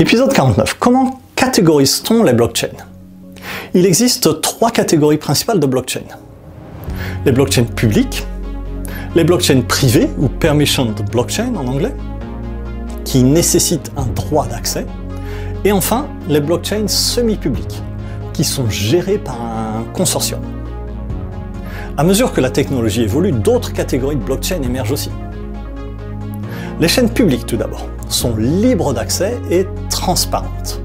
Épisode 49. Comment catégorise-t-on les blockchains? Il existe trois catégories principales de blockchains. Les blockchains publiques, les blockchains privées, ou permissioned blockchain en anglais, qui nécessitent un droit d'accès, et enfin les blockchains semi-publiques, qui sont gérées par un consortium. À mesure que la technologie évolue, d'autres catégories de blockchain émergent aussi. Les chaînes publiques tout d'abord sont libres d'accès et transparentes.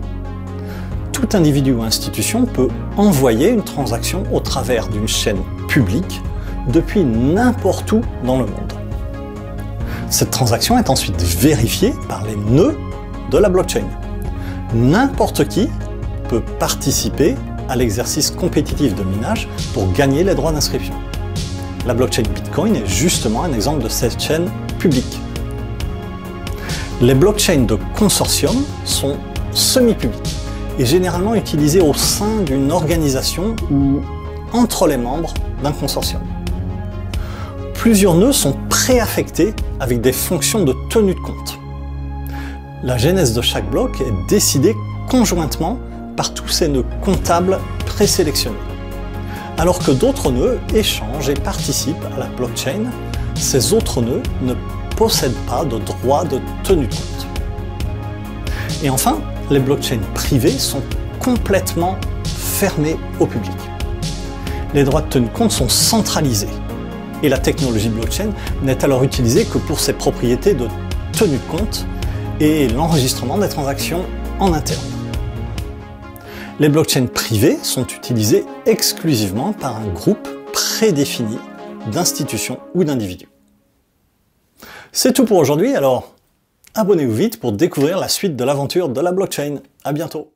Tout individu ou institution peut envoyer une transaction au travers d'une chaîne publique depuis n'importe où dans le monde. Cette transaction est ensuite vérifiée par les nœuds de la blockchain. N'importe qui peut participer à l'exercice compétitif de minage pour gagner les droits d'inscription. La blockchain Bitcoin est justement un exemple de cette chaîne publique. Les blockchains de consortium sont semi-publics et généralement utilisés au sein d'une organisation ou entre les membres d'un consortium. Plusieurs nœuds sont préaffectés avec des fonctions de tenue de compte. La genèse de chaque bloc est décidée conjointement par tous ces nœuds comptables présélectionnés. Alors que d'autres nœuds échangent et participent à la blockchain, ces autres nœuds ne possèdent pas de droit de tenue compte. Et enfin, les blockchains privées sont complètement fermées au public. Les droits de tenue compte sont centralisés et la technologie blockchain n'est alors utilisée que pour ses propriétés de tenue compte et l'enregistrement des transactions en interne. Les blockchains privées sont utilisées exclusivement par un groupe prédéfini d'institutions ou d'individus. C'est tout pour aujourd'hui, alors abonnez-vous vite pour découvrir la suite de l'aventure de la blockchain. À bientôt